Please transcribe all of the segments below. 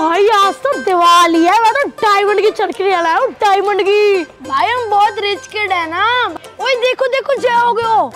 भाई, आज तो दिवाली है, मैं तो डायमंड की चरखी लाया हूँ डायमंड की। भाई, हम बहुत रिच किड है ना। ओए, देखो देखो, जय हो गयो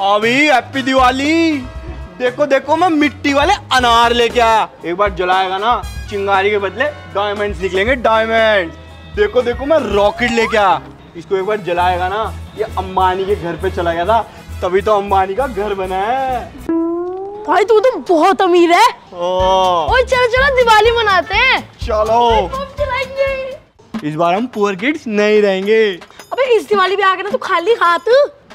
अभी हैप्पी दिवाली। देखो देखो मैं मिट्टी वाले अनार लेके आया। एक बार जलाएगा ना चिंगारी के बदले डायमंड्स निकलेंगे डायमंड देखो देखो मैं रॉकेट लेके आया। इसको एक बार जलाएगा ना ये अंबानी के घर पे चला गया था। तभी तो अंबानी का घर बना है। भाई तू तो बहुत अमीर है। ओ, ओए चलो चलो दिवाली मनाते हैं। चलो। इस बार हम पुअर किड्स नहीं रहेंगे। अबे इस दिवाली पे आ गया ना तू खाली हाथ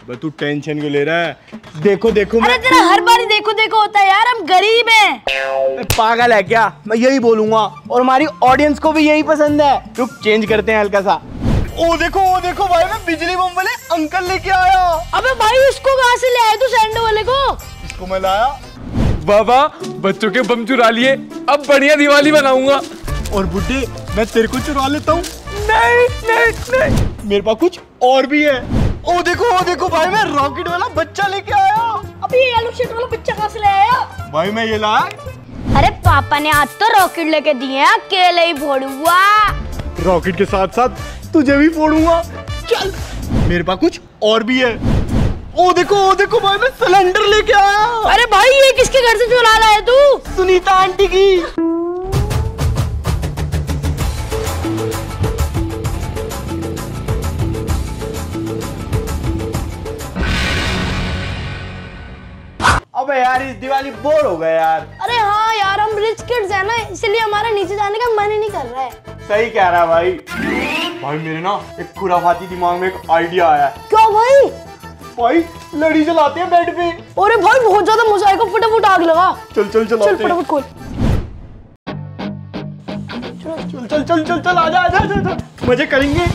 बस तू टेंशन क्यों ले रहा है? देखो देखो अरे मैं तेरा हर बार ही देखो देखो होता है यार हम गरीब हैं। मैं पागल है क्या? मैं यही बोलूँगा और हमारी ऑडियंस को भी यही पसंद है। रुक चेंज करते हैं हल्का सा। ओ देखो ओ देखो भाई मैं बिजली बम वाले अंकल लेके आया। अबे भाई इसको कहाँ से ले आए तू सैंडो वाले को? इसको मैं लाया। बाबा बच्चों के बम चुरा लिए। अब बढ़िया दिवाली बनाऊँगा और बुड्ढे मैं तेरे को चुरा लेता हूँ। नहीं नहीं नहीं। मेरे पास कुछ और भी है। ओ देखो ओ देखो भाई मैं रॉकेट वाला बच्चा लेके आया। अभी ये येलो शर्ट वाला बच्चा कहाँ से ले आया? भाई मैं ये लाया। अरे पापा ने आज तो रॉकेट लेके दिए हैं अकेले ही फोड़ूँगा। रॉकेट के साथ साथ तुझे भी फोड़ूँगा। चल मेरे पास कुछ और भी है। ओ देखो ओ देखो भाई मैं सिलेंडर लेके आया। अरे भाई ये किसके घर से चुरा लाया तू? सुनीता आंटी की। दिवाली बोर हो गए यार। अरे हाँ यार हम रिच किड्स है ना इसलिए हमारा नीचे जाने का मन ही नहीं कर रहा है। सही कह रहा है भाई। भाई मेरे ना एक खुराफाती दिमाग में एक आइडिया आया। है क्यों भाई? भाई लड़ी जलाते हैं बेड पे। अरे भाई बहुत ज़्यादा मज़ा आएगा फटाफट आग लगा। चल चल चल चल फटाफट खोल। चल चल चल चल चल आजा आजा आजा आजा। मज़े करेंगे?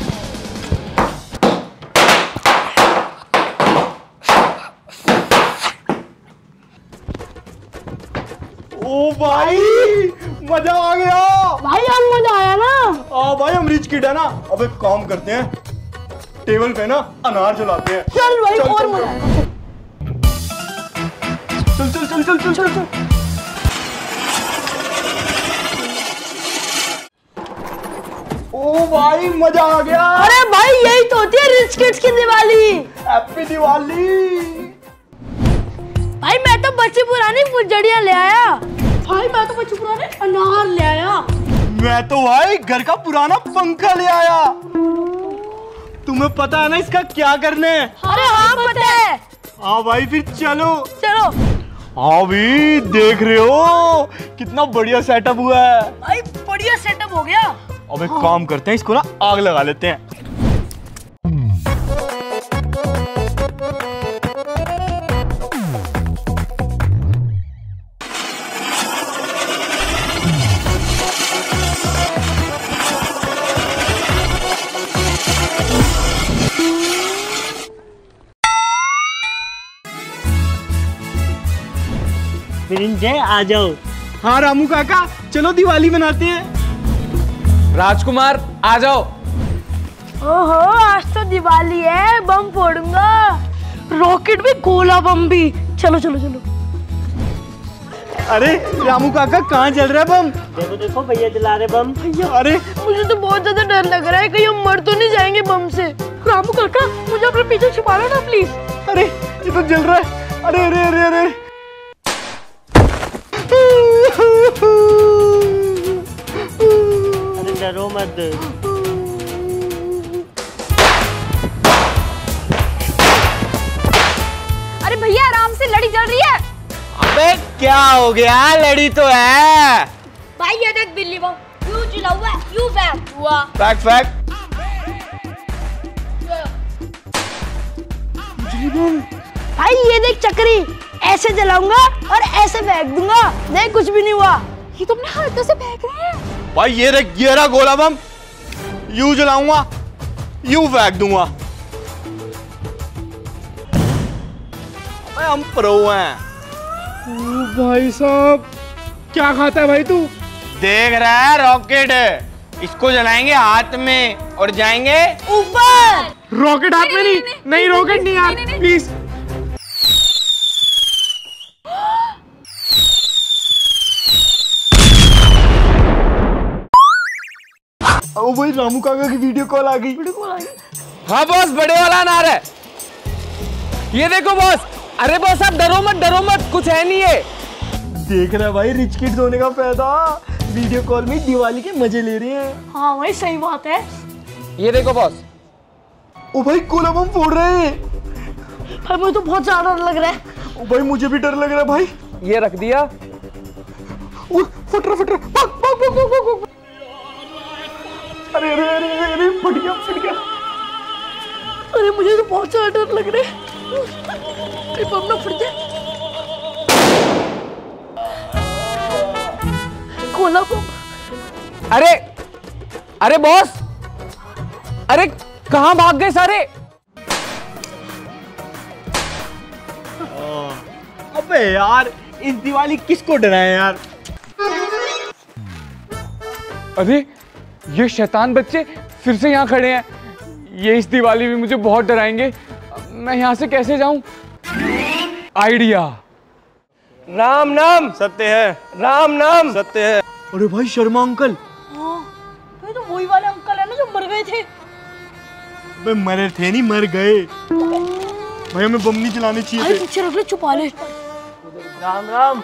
ओ भाई मज़ा आ गया। भाई आज मज़ा आया ना? आ भाई हम रिच किड है ना अब एक काम करते हैं टेबल पे ना अनार जलाते हैं। चल भाई चल, और चल, मज़ा चल चल चल चल चल चल चल। ओ भाई मज़ा आ गया। अरे भाई यही तो होती है रिच किड्स की दिवाली। हैप्पी दिवाली। भाई मैं तो बच्ची पुरानी फुलझड़ियाँ ले आया। भाई मैं तो बच्ची पुराने अनार ले आया। मैं तो भाई घर का पुराना पंखा ले आया। तुम्हें पता है ना इसका क्या करने? है अरे हाँ पता है। हाँ। भाई फिर चलो। चलो। हाँ भी देख रहे हो कितना बढ़िया सेटअप हुआ है। भाई बढ़िया सेटअप हो गया। अब एक हाँ। काम करते हैं इसको ना आग लगा लेते हैं। जय आ जाओ। हाँ रामू काका चलो दिवाली मनाते हैं। राजकुमार आ जाओ। ओहो आज तो दिवाली है बम फोड़ूँगा। रॉकेट भी गोला बम भी। चलो चलो चलो। अरे रामू काका कहाँ चल रहा है बम? देखो देखो भैया जला रहे बम। भैया अरे। मुझे तो बहुत ज़्यादा डर लग रहा है कहीं हम मर तो नहीं जाएँगे बम से। रामू काका मुझे अपने पीछे छुपा लो ना प्लीज़ अरे ये तो जल रहा है। अरे अरे अरे अरे अरे। डरो मत अरे भैया आराम से लड़ी जल रही है। अबे क्या हो गया? लड़ी तो है। भाई ये देख बिल्ली बम। यू चला हुआ यू बैक हुआ? फैक्ट फैक्ट भाई ये देख चक्री। ऐसे जलाऊँगा और ऐसे फेंक दूँगा। नहीं कुछ भी नहीं हुआ। ये तुमने हाथों से फेंक रहे हैं? भाई ये रे ये रहा गोला बम। यू जलाऊँगा यू फेंक दूँगा। हम प्रो हैं। भाई साहब क्या खाता है भाई तू? देख रहा है रॉकेट। इसको जलाएँगे हाथ में और जाएँगे ऊपर। रॉकेट हाथ में नहीं नहीं रॉकेट नहीं यार प्लीज़ ओ भाई रामू काका की वीडियो कॉल आ गई। हाँ बॉस बड़े वाला अनार है। ये देखो बॉस अरे बॉस आप डरो मत डरो मत कुछ है नहीं है देख रहा भाई रिच किड्स होने का फ़ायदा। वीडियो कॉल में दिवाली के मज़े ले रहे हैं। हाँ भाई सही बात है। ये देखो बॉस ओ भाई कोला बम फोड़ रहे हैं। भाई मुझे तो बहुत ज़्यादा डर लग रहा है। ओ भाई मुझे भी डर लग रहा है भाई। ये रख दिया। ओ, फट रहा फट रहा अरे अरे अरे अरे अरे फट गया फट गया अरे मुझे तो बहुत ज़्यादा डर लग रहा है। कहीं बम ना फट जाए। Cola bomb. अरे अरे बॉस। अरे कहाँ भाग गए सारे? अबे यार इस दिवाली किसको डराया यार? अरे ये शैतान बच्चे फिर से यहाँ खड़े हैं। ये इस दिवाली में मुझे बहुत डराएँगे। मैं यहाँ से कैसे जाऊँ? आइडिया। राम नाम। सत्य है। राम नाम। सत्य है। अरे भाई शर्मा अंकल। हाँ ये तो वही वाले अंकल है ना जो मर गए थे। बे मरे थे नहीं मर गए। भाई हमें बम नहीं चलाने चाहिए थे। पीछे रख ले छुपा ले। राम राम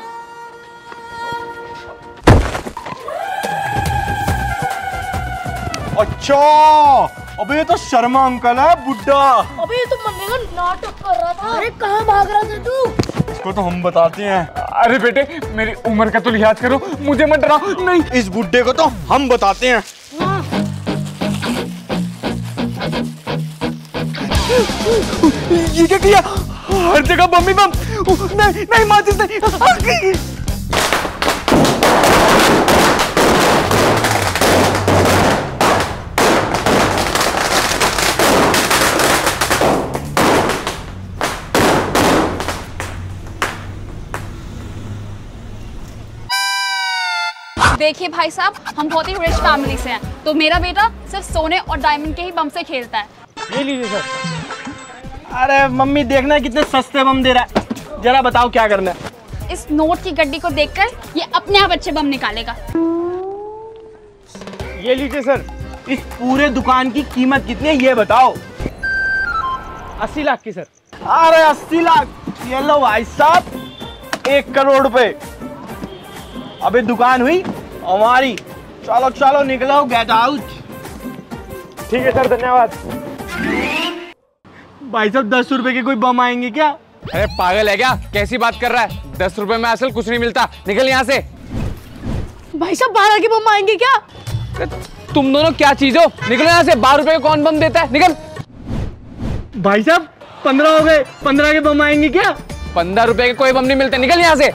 अच्छा। अबे ये तो शर्मा अंकल है बुड्ढा। अबे ये तो मरने का नाटक कर रहा था। अरे कहाँ भाग रहा था तू? इसको तो हम बताते हैं। अरे बेटे मेरी उम्र का तो लिहाज करो मुझे मत डराओ नहीं। इस बुड्ढे को तो हम बताते हैं। ये क्या किया? हर जगह बम ही बम। नहीं नहीं माचिस नहीं। देखिए भाई साहब हम बहुत ही रिच फैमिली से हैं। तो मेरा बेटा सिर्फ़ सोने और डायमंड के ही बम से खेलता है। ये लीजिए सर। अरे मम्मी देखना कितने सस्ते बम दे रहा है। जरा बताओ क्या करना है। इस नोट की गड्डी को देखकर ये अपने आप अच्छे बम निकालेगा। ये लीजिए सर इस पूरे दुकान की कीमत कितनी है ये बताओ। अस्सी लाख की सर। अरे अस्सी लाख। ये लो भाई साहब एक करोड़ रुपए। अबे दुकान हुई हमारी चलो चलो निकलो गेट आउट ठीक है सर धन्यवाद। भाई साहब दस रुपए के कोई बम आएँगे क्या? अरे पागल है क्या? कैसी बात कर रहा है? दस रुपए में असल कुछ नहीं मिलता। निकल यहाँ से। भाई साहब बारह के बम आएँगे क्या? तुम दोनों क्या चीज़ हो? निकलो यहाँ से बारह रुपए का कौन बम देता है? निकल। भाई साहब पंद्रह हो गए। पंद्रह के बम आएँगे क्या? पंद्रह रुपए के कोई बम नहीं मिलते। निकल यहाँ से।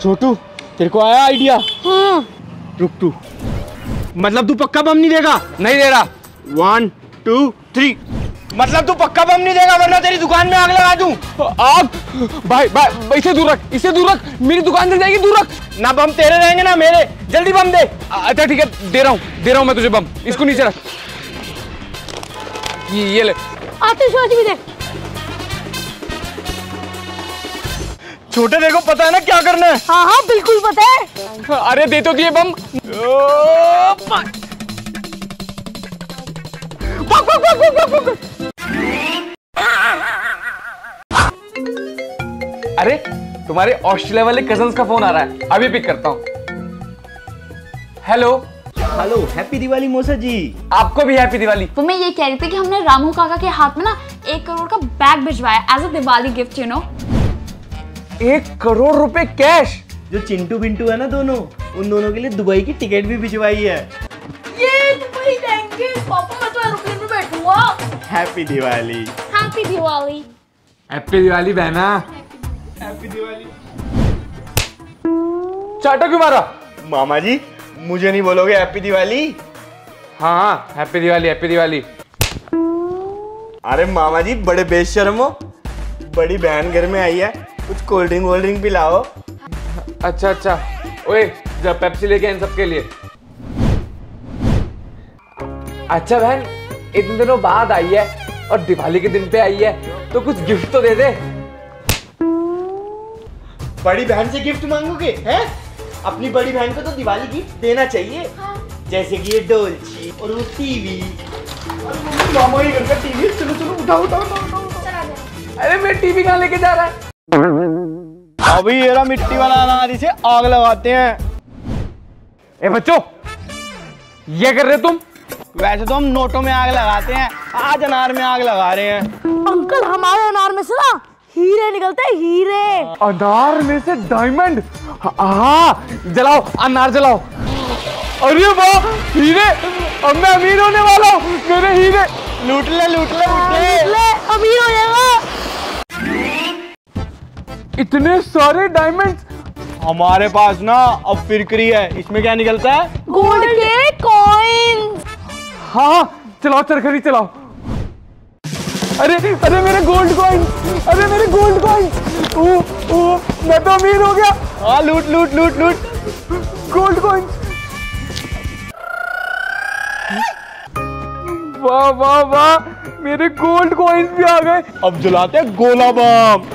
छोटू तेरे को आया आइडिया हाँ। रुक तू। मतलब तू पक्का बम नहीं देगा? नहीं दे रहा। वन टू थ्री मतलब तू पक्का बम नहीं देगा वरना तेरी दुकान में आग लगा दूँ। आप भाई भाई इसे दूर रख इसे दूर रख। मेरी दुकान जल जाएगी दूर रख। ना बम तेरे रहेंगे ना मेरे। जल्दी बम दे। अच्छा ठीक है दे रहा हूँ दे रहा हूँ मैं तुझे बम। इसको नीचे रख। ये ये ले। आतिशबाजी भी दे छोटे देखो पता है ना क्या करना है? हाँ हाँ बिल्कुल पता है। अरे दे तो दिए बम। अरे तुम्हारे ऑस्ट्रेलिया वाले कज़न का फ़ोन आ रहा है। अभी पिक करता हूँ। हेलो हेलो हैप्पी दिवाली मोसा जी आपको भी हैप्पी दिवाली तो मैं ये कह रही थी कि हमने रामू काका के हाथ में ना एक करोड़ का बैग भिजवाया as a Diwali gift you know एक करोड़ रुपए कैश। जो चिंटू बिंटू है ना दोनों उन दोनों के लिए दुबई की टिकट भी भिजवाई है। ये दुबई जाएँगे। पापा मैं तो एरोप्लेन में बैठूँगा। Happy Diwali happy Diwali happy Diwali बहना। हैप्पी दिवाली चाटा क्यों मारा? मामा जी मुझे नहीं बोलोगे हैप्पी दिवाली हाँ हाँ हैप्पी दिवाली हैप्पी दिवाली अरे मामा जी बड़े बेशर्म हो। बड़ी बहन घर में आई है। कुछ कोल्ड ड्रिंक वोल्ड ड्रिंक पिलाओ। अच्छा अच्छा। ओए जब पेप्सी लेके इन सबके लिए। अच्छा बहन इतने दिनों बाद आई है और दिवाली के दिन पे आई है तो कुछ गिफ्ट तो दे दे। बड़ी बहन से गिफ्ट मांगोगे हैं? अपनी बड़ी बहन को तो दिवाली गिफ्ट देना चाहिए। हाँ। जैसे कि ये डोलची और वो टीवी। अरे मम्मी, मामा ही घर का टीवी चलो चलो उठाओ उठाओ उठाओ, उठाओ अरे मैं टीवी कहाँ लेके जा रहा है? अभी ये रहा मिट्टी वाला अनार इसे आग लगाते हैं। ए बच्चों ये कर रहे तुम? वैसे तो हम नोटों में आग लगाते हैं आज अनार में आग लगा रहे हैं। अंकल हमारे अनार में से ना हीरे निकलते हैं हीरे। अनार में से डायमंड हाँ जलाओ अनार जलाओ। अरे वाह हीरे अब मैं अमीर होने वाला हूँ मेरे हीरे। लूट ले लूट ले लूट ले। ले अमीर हो जाएगा। इतने सारे डायमंड्स हमारे पास ना अब फिरकरी है। इसमें क्या निकलता है? गोल्ड के कॉइन्स हाँ चलाओ चरखरी चलाओ। अरे अरे मेरे गोल्ड कॉइन अरे मेरे गोल्ड कॉइन ओ ओ मैं तो अमीर हो गया। हाँ लूट लूट लूट लूट। गोल्ड कॉइन वाह वाह वाह मेरे गोल्ड कॉइन्स भी आ गए। अब जलाते हैं गोला बम।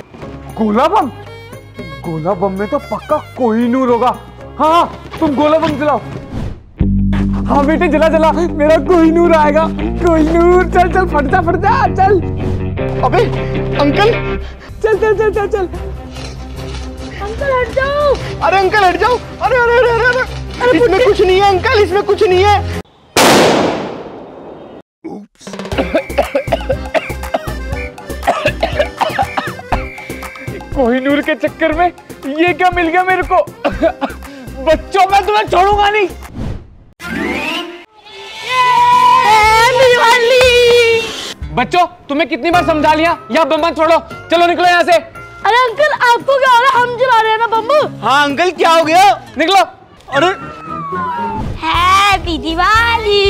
गोला बम गोला बम में तो पक्का कोई नूर होगा। हाँ तुम गोला बम जलाओ। हाँ बेटे जला जला। मेरा कोई नूर आएगा। कोई नूर। चल चल फट जा फट जा चल। अबे अंकल। चल चल चल चल चल। अंकल हट जाओ। अरे अंकल हट जाओ। अरे अरे अरे अरे, अरे इसमें कुछ नहीं है अंकल इसमें कुछ नहीं है। कोहिनूर के चक्कर में ये क्या मिल गया मेरे को? बच्चों मैं तुम्हें छोड़ूँगा नहीं। बच्चों तुम्हें कितनी बार समझा लिया? या बम मत छोड़ो। चलो निकलो यहाँ से। अरे अंकल आपको क्या हो रहा हम जला रहे हैं ना बम्बू। हाँ अंकल क्या हो गया? निकलो। अरे। हैप्पी दिवाली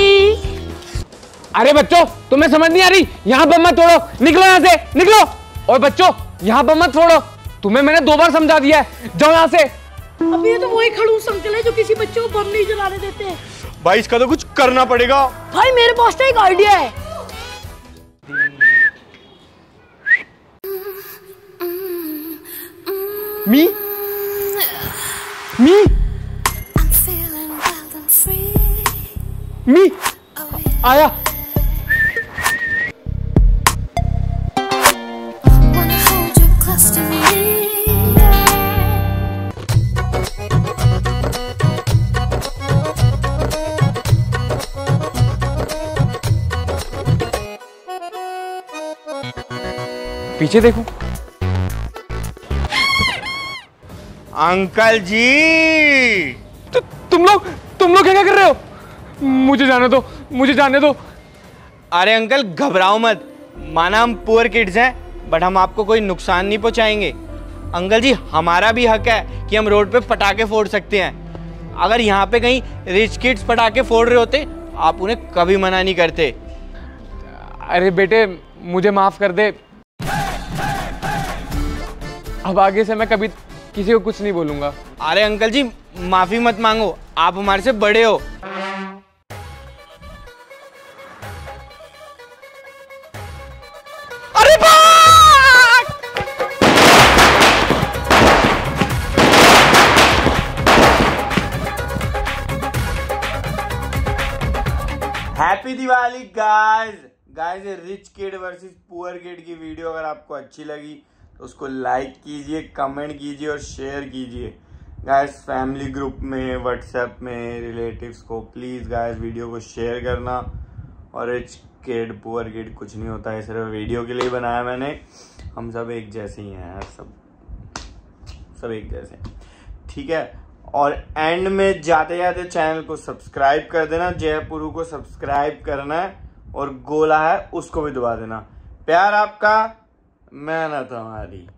अरे बच्चों तुम्हें समझ नहीं आ रही? यहाँ बम मत छोड़ो। निकलो यहाँ से। निकलो। और बच्चों यहाँ बम मत छोड़ो। तुम्हें मैंने दो बार समझा दिया है। जाओ यहाँ से। अब ये तो वही खड़ूस अंकल है जो किसी बच्चे को बम नहीं जलाने देते भाई इसका तो कुछ करना पड़ेगा। भाई मेरे पास तो एक आइडिया है। मी? मी. मी? Oh आया। पीछे देखो। अंकल जी। तु, तुम लोग तुम लोग क्या क्या कर रहे हो? मुझे जाने दो मुझे जाने दो। अरे अंकल घबराओ मत। माना हम पुअर किड्स हैं बट हम आपको कोई नुकसान नहीं पहुंचाएँगे। अंकल जी हमारा भी हक है कि हम रोड पे पटाखे फोड़ सकते हैं। अगर यहाँ पे कहीं रिच किड्स पटाखे फोड़ रहे होते आप उन्हें कभी मना नहीं करते। अरे बेटे मुझे माफ़ कर दे। अब आगे से मैं कभी किसी को कुछ नहीं बोलूँगा। अरे अंकल जी माफ़ी मत मांगो आप हमारे से बड़े हो। Happy Diwali guys guys rich kid versus poor kid की वीडियो अगर आपको अच्छी लगी तो उसको लाइक कीजिए कमेंट कीजिए और शेयर कीजिए। गाइस फैमिली ग्रुप में व्हाट्सएप में रिलेटिव्स को प्लीज़ गाइस वीडियो को शेयर करना। और रिच किड पुअर किड कुछ नहीं होता है, सिर्फ़ वीडियो के लिए बनाया मैंने। हम सब एक जैसे ही हैं, सब सब एक जैसे ठीक है? और एंड में जाते जाते चैनल को सब्सक्राइब कर देना, जयपुरू को सब्सक्राइब करना है और गोला है, उसको भी दबा देना। प्यार आपका। मेहनत हमारी